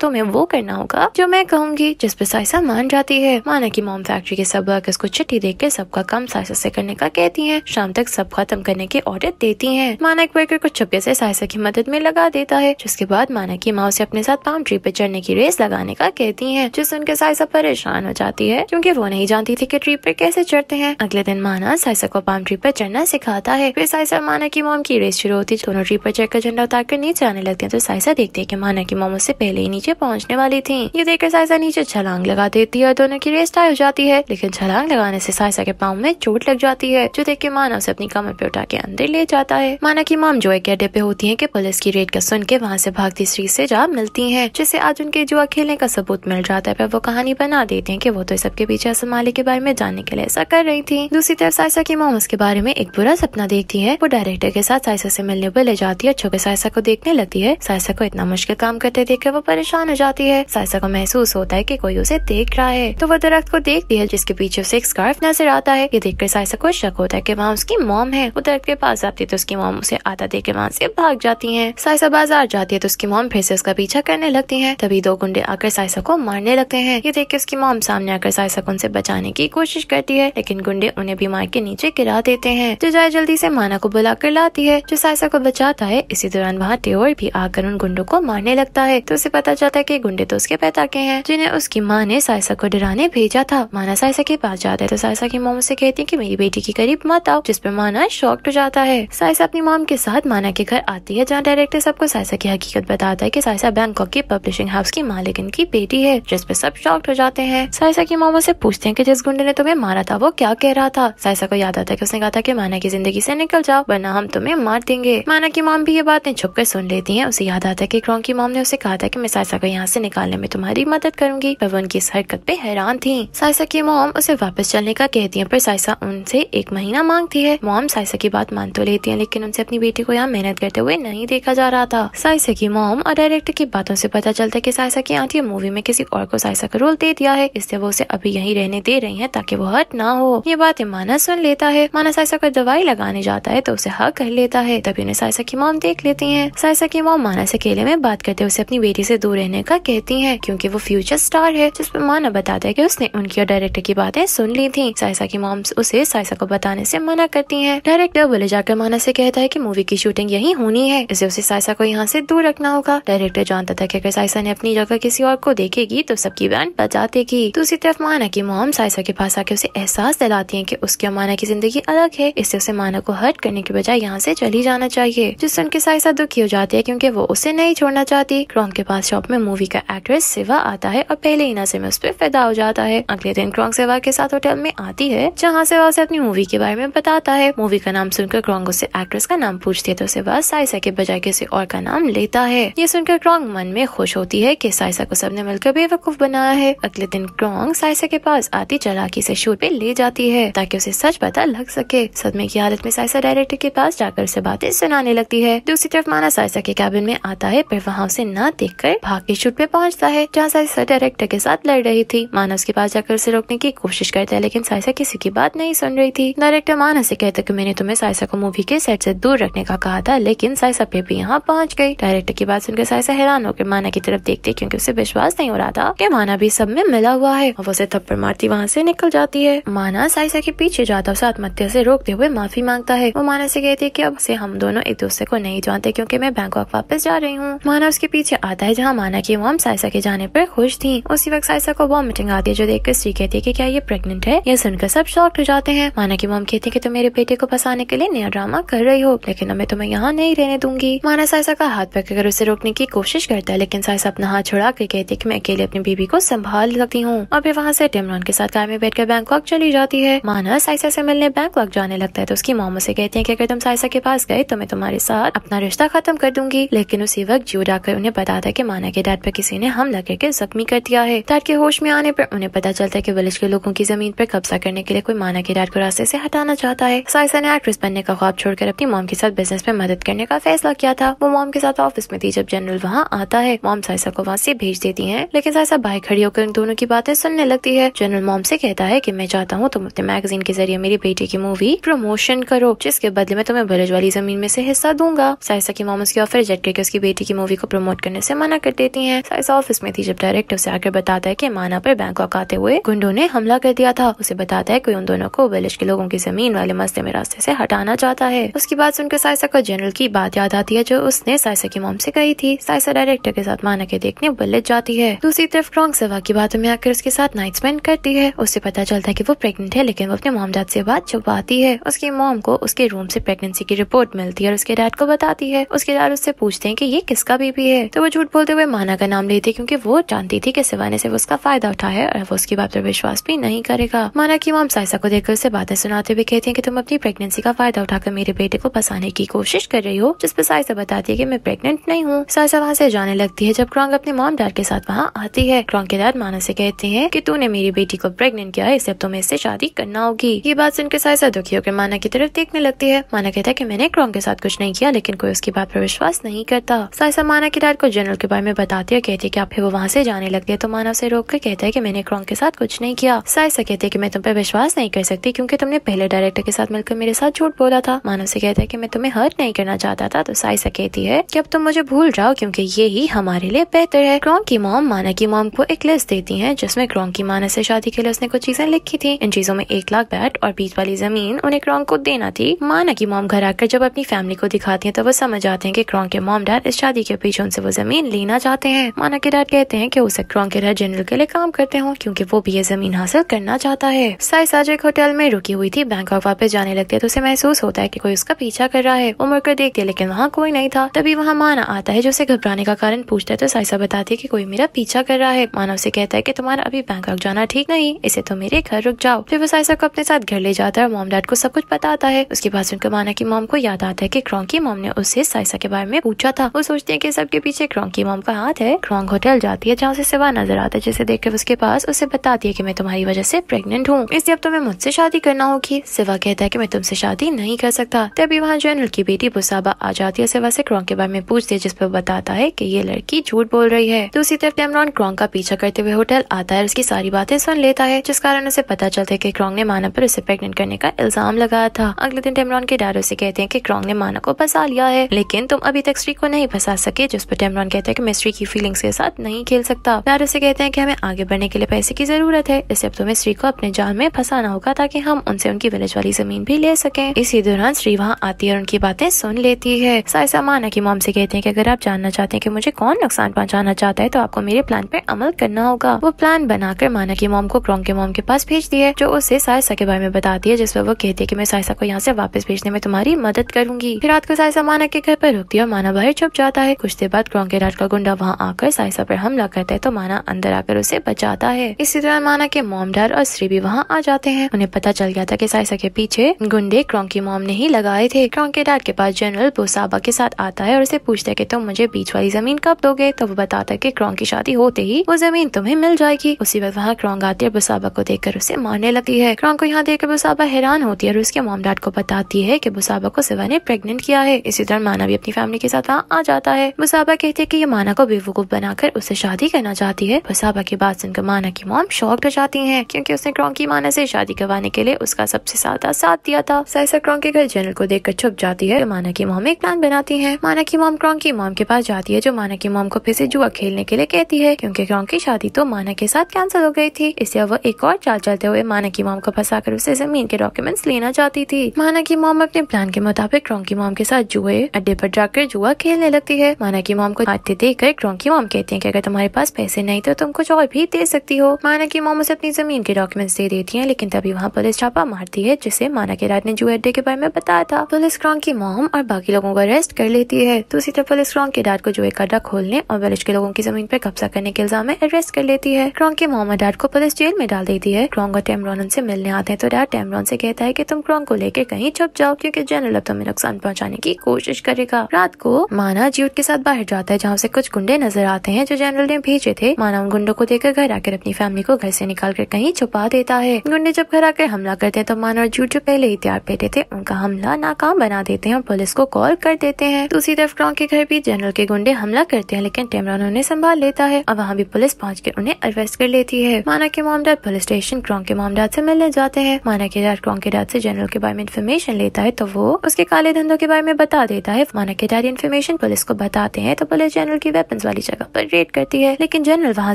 तुम्हें वो करना होगा जो मैं कहूँगी, जिस पर साइसा मान जाती है। माना की मोम फैक्ट्री के सब वर्कर्स को चिट्ठी देख के सबका काम साइसा से करने का कहती है। शाम तक सब खत्म करने की ऑर्डर देती है। माना एक वर्कर को छुपे से साइसा की मदद में लगा देता है, जिसके बाद माना की माँ उसे अपने साथ पाम ट्री पे चढ़ने की रेस लगाने का कहती है, जिससे उनके साइसा परेशान हो जाती है, क्योंकि वो नहीं जानती थी कि ट्री पे कैसे चढ़ते हैं। अगले दिन माना साइसा को पाम ट्री पर चढ़ना सिखाता है। फिर साइसा माना की मोम की रेस शुरू होती दोनों ट्री पर चढ़कर झंडा उतार कर नीचे आने लगते हैं तो साइसा देखते है की माना की मोम उससे पहले ही नीचे पहुँचने वाली थी। ये देखकर साइसा नीचे छलांग लगा देती है और दोनों की रेस टाई हो जाती है। लेकिन छलांग लगाने से साइसा के पाँव में चोट लग जाती है, जो देख के माना उसे अपनी कमर पे उठा के अंदर ले जाता है। माना की मोम जो एक अड्डे पे होती है की पुलिस की रेड का सुन के वहाँ से भागती स्त्री से जा मिलती है, जिससे आज उनके जुआ खेलने का सबूत मिल जाता है, पर वो कहानी बना देते हैं की वो तो सबके पीछे असल मालिक के बारे में जानने के लिए ऐसा कर रही थी। दूसरी तरफ़ साइसा की मोम उसके बारे में एक बुरा सपना देखती है। वो डायरेक्टर के साथ साइसा से मिलने पर ले जाती है छुपे साइसा को देखने लगती है। सायसा को इतना मुश्किल काम करते देखकर वो परेशान हो जाती है। साइसा को महसूस होता है की कोई उसे देख रहा है। तो वो दरख्त को देखती है, जिसके पीछे उसे एक स्कार्फ नज़र आता है। ये देखकर सायसा को शक होता है की वहाँ उसकी मोम है। वो दरख्त के पास आती है तो उसकी मोम उसे आता देख के वहाँ से भाग जाती है। सायसा बाज़ार जाती है तो उसकी मोम फिर से उसका पीछा करने लगती है। तभी दो गुंडे आकर सायसा को मारने लगते हैं। ये देख के उसकी मोम सामने आकर सायसा को उनसे बचाने की कोशिश करती है, लेकिन गुंडे उन्हें भी मार के नीचे गिरा देते हैं। जो जाए जल्दी से माना को बुलाकर लाती है। जो सायसा को बचाता है, इसी दौरान वहाँ टेवर भी आकर उन गुंडों को मारने लगता है। तो उसे पता चलता है की गुंडे तो उसके पैदा के हैं, जिन्हें उसकी माँ ने साइसा को डराने भेजा था। माना साइसा के पास जाता है तो साइसा की मोम से कहती है की मेरी बेटी के करीब मत आओ, जिस पर माना शॉक्ट हो जाता है। साइसा अपनी मोम के साथ माना के घर आती है, जहाँ डायरेक्टर सबको साइसा की हकीकत बताता है की साइसा बैंकॉक की पब्लिशिंग हाउस की मालिक की बेटी है, जिस पे सब शॉक्ट हो जाते हैं। साइसा की मोमो से पूछते हैं की जिस गुंडे ने तुम्हें मारा था, वो क्या कह रहा था? साइसा को याद आता है की उसने कहा था की माना की ज़िंदगी से निकल जाओ, वरना हम तुम्हें मार देंगे। माना की मोम भी ये बातें छुप कर सुन लेती है। उसे याद आता है की क्रॉन्ग की मोम ने उसे कहा था की मैं साइसा को यहाँ से निकालने में तुम्हारी मदद करूँगी। पर वो उनकी इस हरकत पे हैरान थी। साइसा की मोम उसे वापस चलने का कहती है, पर साइसा उनसे एक महीना मांगती है। मोम साइसा की बात मान तो लेती है, लेकिन उनसे अपनी बेटी को यहाँ मेहनत करते हुए नहीं देखा जा रहा था। साइसा की मोम और डायरेक्टर की बातों से पता चलता है की साइसा की आंटी मूवी में किसी और को साइसा का रोल दे दिया है। इसलिए वो उसे अभी यही रहने दे रही है ताकि वो हट ना हो। ये बात माना सुन लेता है। माना साइसा को दवाई लगाने जाता है तो उसे हक कर लेता है। तभी उन्हें साइसा की मोम देख लेती है। साइसा की मोम माना से अकेले में बात करते उसे अपनी बेटी से दूर रहने का कहती है, क्योंकि वो फ्यूचर स्टार है, जिस पर माना बताता है कि उसने उनकी और डायरेक्टर की बातें सुन ली थी। साइसा की मॉम्स उसे साइसा को बताने से मना करती है। डायरेक्टर बोले, जाकर माना से कहता है की मूवी की शूटिंग यही होनी है, इसे उसे साइसा को यहाँ से दूर रखना होगा। डायरेक्टर जानता था की अगर साइसा ने अपनी जगह किसी और को देखेगी तो सबकी बैंड बजा देगी दूसरी तरफ़ माना की मॉम साइसा के पास आके उसे एहसास दिलाती है की उसकी और माना की ज़िंदगी अलग है, इससे उसे माना को हर्ट करने के बजाय यहाँ से चली जाना चाहिए। जिससे उनके साइसा दुखी हो जाती है, क्योंकि वो उसे नहीं छोड़ना चाहती। क्रॉन्ग के पास शॉप में मूवी का एक्ट्रेस सिवा आता है और पहले ही नज़र में उस पर हो जाता है। अगले दिन क्रॉन्ग सेवा के साथ होटल में आती है, जहाँ सिवा से अपनी मूवी के बारे में बताता है। मूवी का नाम सुनकर क्रॉन्ग उससे एक्ट्रेस का नाम पूछती है तो सिवा साइसा के बजाय किसी और का नाम लेता है। ये सुनकर क्रॉन्ग मन में खुश होती है की साइसा को सबने मिलकर बेवकूफ़ बनाया है। अगले दिन क्रॉन्ग साइसा के पास आती, चलाकी से शूट पे ले जाती है, ताकि उसे सच पता लग सके। सदमे की हालत में साइसा डायरेक्टर के पास जाकर उसे बातें सुनाने लगती है। दूसरी तरफ़ माना साइसा के कैबिन में आता है, पर वहाँ उसे न देखकर भाग के शूट पे पहुँचता है, जहाँ साइसा डायरेक्टर के साथ लड़ रही थी। माना उसके पास जाकर उसे रोकने की कोशिश करता है, लेकिन साइसा किसी की बात नहीं सुन रही थी। डायरेक्टर माना से कहता कि मैंने तुम्हें साइसा को मूवी के सेट से दूर रखने का कहा था, लेकिन साइसा पे भी यहाँ पहुँच गई। डायरेक्टर की बात सुनकर साइसा हैरान होकर माना की तरफ़ देखते क्यूँकी उसे विश्वास नहीं हो रहा था की माना भी सब में मिला हुआ है। और उसे थप्पड़ मारती वहाँ से निकल जाती है। माना साइसा के पीछे जाता, उसे आत्महत्या से रोकते हुए माफ़ी माँगता है। वो माना से कहती है कि अब से हम दोनों एक दूसरे को नहीं जानते क्योंकि मैं बैंकॉक वापस जा रही हूँ। माना उसके पीछे आता है जहाँ माना की मॉम साइसा के जाने पर खुश थी। उसी वक्त साइसा को वॉमिटिंग आती है जो देखकर स्त्री कहती है कि क्या ये प्रेग्नेंट है? यह सुनकर सब शॉक हो जाते हैं। माना की मॉम कहती है की तुम मेरे बेटे को फंसाने के लिए नया ड्रामा कर रही हो, लेकिन मैं तुम्हें यहाँ नहीं रहने दूँगी। माना साइसा का हाथ पकड़कर उसे रोकने की कोशिश करता है, लेकिन साइसा अपना हाथ छुड़ा कर कहती है की मैं अकेले अपनी बीबी को संभाल सकती हूँ। और फिर वहाँ से टिमरॉन के साथ कार में बैठकर बैंकॉक चली जाती है। माना साइसा से मिलने बैंकॉक जाने लगता है तो उसकी मोमो से कहती है कि अगर तुम साइसा के पास गए तो मैं तुम्हारे साथ अपना रिश्ता खत्म कर दूँगी। लेकिन उसी वक्त जूर आकर उन्हें बताता है कि माना के डैड पर किसी ने हमला करके जख्मी कर दिया है। डैड के होश में आने पर उन्हें पता चलता है कि विलेज के लोगों की ज़मीन पर कब्जा करने के लिए कोई माना के डैड को रास्ते से हटाना चाहता है। साइसा ने एक्ट्रेस बनने का ख्वाब छोड़कर अपनी मॉम के साथ बिज़नेस में मदद करने का फैसला किया था। वो मॉम के साथ ऑफ़िस में थी जब जनरल वहाँ आता है। मॉम साइसा को वहाँ से भेज देती है, लेकिन साइसा बाहर खड़ी होकर उन दोनों की बातें सुनने लगती है। जनरल मॉम से कहता है की मैं चाहता हूँ तुम अपने मैगजीन के ज़रिए मेरी बेटी की मूवी प्रमोशन करो, जिसके बदले में तुम्हें विलेज वाली ज़मीन में से हिस्सा दूँगा। साइसा की मोम उसकी ऑफ़र रिजेक्ट करके उसकी बेटी की मूवी को प्रमोट करने से मना कर देती है। साइसा ऑफ़िस में थी जब डायरेक्टर उसे आकर बताता है की माना पर बैंकॉक आते हुए गुंडो ने हमला कर दिया था। उसे बताता है की उन दोनों को विलेज के लोगों की ज़मीन वाले मस्ते में रास्ते से हटाना चाहता है। उसकी बात सुनकर साइसा को जनरल की बात याद आती है, जो उसने साइसा की मोम से कही थी। साइसा डायरेक्टर के साथ माना के देखने विलेज जाती है। दूसरी तरफ़ क्रॉन्ग सवा की बातों में आकर उसके साथ नाइट स्पेंड करती है। उससे पता चलता है की वो प्रेगनेंट है, लेकिन वो अपने मोम डैड से बात छुपाती है। उसकी मोम को उसके रूम से प्रेगनेंसी की रिपोर्ट मिलती है। और उसके डैड को बताती है। उसके डैड उससे पूछते हैं कि ये किसका बेबी है? तो वो झूठ बोलते हुए माना का नाम लेती है क्योंकि वो जानती थी कि सिवा ने सिर्फ़ उसका फ़ायदा उठाया और वो उसकी बात पर विश्वास भी नहीं करेगा। माना की माम साइसा को देखकर उसे बातें सुनाते हुए कहती है कि तुम अपनी प्रेगनेंसी का फ़ायदा उठाकर मेरे बेटे को फंसाने की कोशिश कर रही हो, जिस पर साइसा बताती है की मैं प्रेगनेंट नहीं हूँ। साइसा वहाँ से जाने लगती है जब क्रॉन्ग अपने मॉम डैड के साथ वहाँ आती है। क्रॉन्ग के डैड माना से कहते हैं कि तूने मेरी बेटी को प्रेगनेंट किया है, इसे अब तुम्हें इससे शादी करना होगी। ये बात सुनकर साइसा दुखी होकर माना की तरफ़ देखने लगती है। माना कहता है की मैंने क्रॉन्ग के साथ कुछ नहीं किया, लेकिन कोई उसकी बात पर विश्वास नहीं करता। साइसा माना के डैड को जनरल के बारे में बताती है, कहती है की आप फिर वो वहाँ से जाने लगती है तो माना उसे रोक कर कहता है की मैंने क्रॉन्ग के साथ कुछ नहीं किया। साइसा कहते हैं कि मैं तुम पर विश्वास नहीं कर सकती, क्यूँकी तुमने पहले डायरेक्टर के साथ मिलकर मेरे साथ झूठ बोला था। मानव से कहता है कि मैं तुम्हें हर्ट नहीं करना चाहता था तो साइसा कहती है की अब तुम मुझे भूल जाओ, क्यूँकी ये ही हमारे लिए बेहतर है। क्रॉन्ग की मॉम माना की मॉम को एक लिस्ट देती है, जिसमें क्रॉन्ग की माना से शादी के लिए उसने कुछ चीज़ें लिखी थी। इन चीज़ों में एक लाख बैट और बीच वाली ज़मीन उन्हें क्रॉन्ग को देना थी। माना की मॉम घर आकर जब अपनी फैमिली को दिखाती है तो वो समझ आते हैं की क्रॉन्ग के मॉम डैड इस शादी के पीछे उनसे वो ज़मीन लेना चाहते हैं। माना के डैड कहते हैं की उसे क्रॉन्ग के डैड जनरल के लिए काम करते हो, क्यूँकी वो भी ये ज़मीन हासिल करना चाहता है। साइसा जो एक होटल में रुकी हुई थी बैंकॉक वापस जाने लगती है तो उसे महसूस होता है की कोई उसका पीछा कर रहा है। वो मुड़कर देखती है, लेकिन वहाँ कोई नहीं था। तभी वहाँ माना आता है, जो उसे घबराने का कारण पूछता है तो साइसा बताती है की कोई मेरा पीछा कर रहा है। माना उसे कहता है की तुम्हारा अभी बैंकॉक जाना ठीक नहीं, इसे तो मेरे घर रुक जाओ। फिर वो साइसा को अपने साथ घर ले जाता है और मोम डैड को सब कुछ बताता है। उसके बाद सुनकर माना की मोम को याद आता है की क्रॉन्ग की मोम ने उससे साइसा के बारे में पूछा था। वो सोचती है की सबके पीछे क्रॉन्ग की मोम का हाथ है। क्रॉन्ग होटल जाती है जहाँ से सिवा नज़र आता है, जिसे देखकर उसके पास उसे बताती है की मैं तुम्हारी वजह से प्रेगनेंट हूँ। इसलिए अब तुम्हें मुझसे शादी करना होगी, सिवा कहता है की मैं तुमसे शादी नहीं कर सकता। तभी वहाँ जनरल की बेटी बुसाबा आ जाती है, सिवा से क्रॉन्ग के बारे में पूछती है, जिस पर बताता है की ये लड़की झूठ बोल रही है। दूसरी तरफ़ टेमरॉन क्रॉन्ग का पीछा करते हुए होटल आता है उसकी सारी बातें सुन लेता है, जिस कारण उसे पता चलता है कि क्रॉन्ग ने माना पर उसे प्रेग्नेंट करने का इल्ज़ाम लगाया था। अगले दिन टेमरॉन के डैड उसे कहते हैं कि क्रॉन्ग ने माना को फंसा लिया है। लेकिन तुम अभी तक श्री को नहीं फंसा सके, जिस पर टेमरॉन कहते हैं कि मैं श्री की फीलिंग्स के साथ नहीं खेल सकता। डैड उसे कहते हैं कि हमें आगे बढ़ने के लिए पैसे की ज़रूरत है। इससे अब तुम्हें श्री को अपने जाल में फंसाना होगा, ताकि हम उनसे उनकी विलेज वाली ज़मीन भी ले सके। इसी दौरान श्री वहाँ आती है और उनकी बातें सुन लेती है। साइसा माना की मोम से कहते हैं की अगर आप जानना चाहते हैं की मुझे कौन नुकसान पहुँचाना चाहता है तो आपको मेरे प्लान पे अमल करना होगा। वो प्लान बनाकर माना की मोम को क्रॉन्ग के मोम के पास भेज दिए जो उसे साइसा के बारे में बताती है, जिस पर वो कहती है की मैं साइसा को यहाँ से वापस भेजने में तुम्हारी मदद करूँगी। फिर रात को साइसा माना के घर पर रुकती है और माना बाहर छुप जाता है। कुछ देर बाद क्रॉन्ग के रात का गुंडा वहाँ आकर साइसा पर हमला करता है तो माना अंदर आकर उसे बचाता है। इसी दौरान माना के मॉम डर और श्री भी वहाँ आ जाते हैं। उन्हें पता चल गया था की साइसा के पीछे गुंडे क्रॉन्ग की मॉम ने ही लगाए थे। क्रॉन्ग के डैड के पास जनरल बोसाबा के साथ आता है और उसे पूछता है की तुम मुझे बीच वाली ज़मीन कब दोगे? तो वो बताता है कि क्रॉन्ग की शादी होते ही वो ज़मीन तुम्हें मिल जाएगी। उसी वक्त वहाँ क्रॉन्ग आती है बुसाबा को देखकर उसे मारने लगती है। क्रॉन्ग को यहाँ देखकर बुसाबा हैरान होती है और उसके मॉम डैड को बताती है की बुसाबा को सिवा ने प्रेग्नेंट किया है। इसी तरह माना भी अपनी फैमिली के साथ आ जाता है। मुसाबा कहते हैं की ये माना को बेवकूफ़ बनाकर उससे शादी करना चाहती है। मुसाबा की बात सुनकर माना की मॉम शॉक हो जाती है, क्यूँकी उसने क्रॉन्ग की माना ऐसी शादी करवाने के लिए उसका सबसे ज़्यादा साथ दिया था। सहसा क्रॉन्ग के घर जनरल को देखकर छुप जाती है। माना की मॉम एक प्लान बनाती है। माना की मॉम क्रॉन्ग की के पास जाती है, जो माना की मॉम को फिर से जुआ खेलने के लिए कहती है। क्योंकि क्रॉन्ग की शादी तो माना के साथ कैंसिल हो गई थी। इसलिए वो एक और चाल चलते हुए माना की मॉम को फंसा कर उसे ज़मीन के डॉक्यूमेंट्स लेना चाहती थी। माना की मॉम अपने प्लान के मुताबिक क्रॉन्ग की मॉम के साथ जुए, अड्डे पर जाकर जुआ खेलने लगती है। माना की मॉम को आते देख कर क्रॉन्ग की मॉम कहती है की अगर तुम्हारे पास पैसे नहीं तो तुम कुछ और भी दे सकती हो। माना की मॉम उसे अपनी ज़मीन के डॉक्यूमेंट्स दे देती है, लेकिन तभी वहाँ पुलिस छापा मारती है, जिसे माना के रात ने जुए अड्डे के बारे में बताया था। पुलिस क्रॉन्ग की मॉम और बाकी लोगों को अरेस्ट कर लेती है। दूसरी तरफ़ पुलिस क्रॉन्ग के डैड को जुए का अड्डा खोलने और विलेज के लोगों की ज़मीन पर कब्जा करने के इल्ज़ाम में अरेस्ट कर लेती है। क्रॉन्ग के मॉम और डैड को पुलिस जेल में डाल देती है। क्रॉन्ग और टेमरॉन उनसे मिलने आते हैं तो डाट टेमरॉन से कहता है कि तुम क्रॉन्ग को लेकर कहीं छुप जाओ, क्योंकि जनरल अब तुम्हें नुकसान पहुँचाने की कोशिश करेगा। रात को माना जीवट के साथ बाहर जाता है, जहाँ से कुछ गुंडे नज़र आते हैं जो जनरल ने भेजे थे। माना उन गुंडों को देखकर घर आकर अपनी फैमिली को घर से निकाल कर कहीं छुपा देता है। गुंडे जब घर आकर हमला करते हैं तो माना और जूट जो पहले ही तैयार बैठे थे, उनका हमला नाकाम बना देते हैं और पुलिस को कॉल कर देते हैं। दूसरी तरफ़ क्रॉन्ग के घर भी जनरल के गुंडे हमला करते हैं, लेकिन टेमरॉन उन्हें संभाल लेता है। और वहाँ भी पुलिस पहुँच कर उन्हें अरेस्ट कर लेती है। माना के मामला पुलिस स्टेशन क्रॉन्ग के मामला से मिलने जाते हैं। माना के डैड क्रॉन्ग के डैड से जनरल के बारे में इन्फॉर्मेशन लेता है तो वो उसके काले धंधे बंदों के बारे में बता देता है। माना के डैडी इन्फॉर्मेशन पुलिस को बताते हैं तो पुलिस जनरल की वेपन वाली जगह पर रेड करती है। लेकिन जनरल वहाँ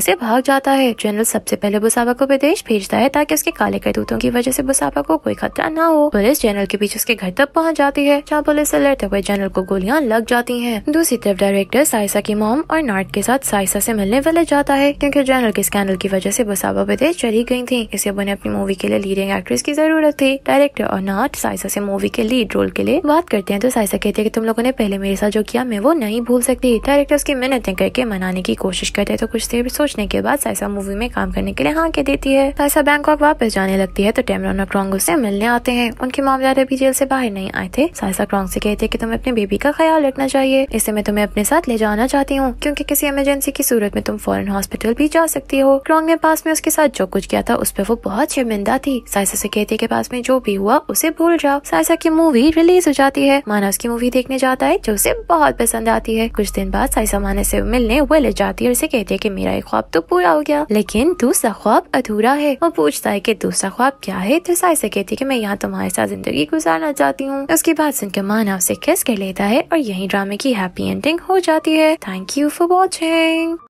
से भाग जाता है। जनरल सबसे पहले बुसाबा को विदेश भेजता है, ताकि उसके काले करतूतों की वजह से बुसाबा को कोई खतरा न हो। पुलिस जनरल के बीच उसके घर तक पहुँच जाती है, जहाँ पुलिस अलर्ट हुए जनरल को गोलियाँ लग जाती है। दूसरी तरफ़ डायरेक्टर साइसा की मोम और नार्ट के साथ साइसा से मिलने वाले जाता है, क्योंकि जनरल के स्कैंडल की वजह से बुसाबा विदेश चली गई थी इसे उन्हें अपनी मूवी के लिए लीडिंग एक्ट्रेस की ज़रूरत थी। डायरेक्टर और नार्ट साइसा से मूवी के लीड रोल के लिए बात करते हैं तो साइसा कहते हैं कि तुम लोगों ने पहले मेरे साथ जो किया, मैं वो नहीं भूल सकती। डायरेक्टर उसकी मिन्नतें करके मनाने की कोशिश करते हैं तो कुछ देर सोचने के बाद साइसा मूवी में काम करने के लिए हाँ कह देती है। साइसा बैंकॉक वापस जाने लगती है तो टेमरन और क्रॉन्ग उससे मिलने आते हैं। उनके मामला अभी जेल से बाहर नहीं आए थे। साइसा क्रॉन्ग से कहते कि तुम्हें अपने बेबी का ख्याल रखना चाहिए। इसे मैं तुम्हें अपने साथ ले जाना चाहती हूँ, क्योंकि किसी इमरजेंसी की सूरत में तुम फॉरन हॉस्पिटल भी जा सकती हो। क्रॉन्ग ने पास में उसके साथ जो कुछ किया था, उस पर वो बहुत शर्मिंदा थी। साइसा से कहती के पास में जो भी हुआ, उसे भूल जाओ। साइसा की मूवी रिलीज़ हो जाती है माना उसकी मूवी देखने जाता है, जो उसे बहुत पसंद आती है। कुछ दिन बाद साइसा माने से मिलने वो ले जाती है और उसे कहती है कि मेरा एक ख्वाब तो पूरा हो गया। लेकिन दूसरा ख्वाब अधूरा है वो पूछता है की दूसरा ख्वाब क्या है? तो साइसा कहती है की मैं यहाँ तुम्हारे साथ ज़िंदगी गुजारना चाहती हूँ। उसकी बात सुनकर माना उसे किस कर लेता है और यही ड्रामे की हैप्पी एंडिंग हो जाती है। Thank you for watching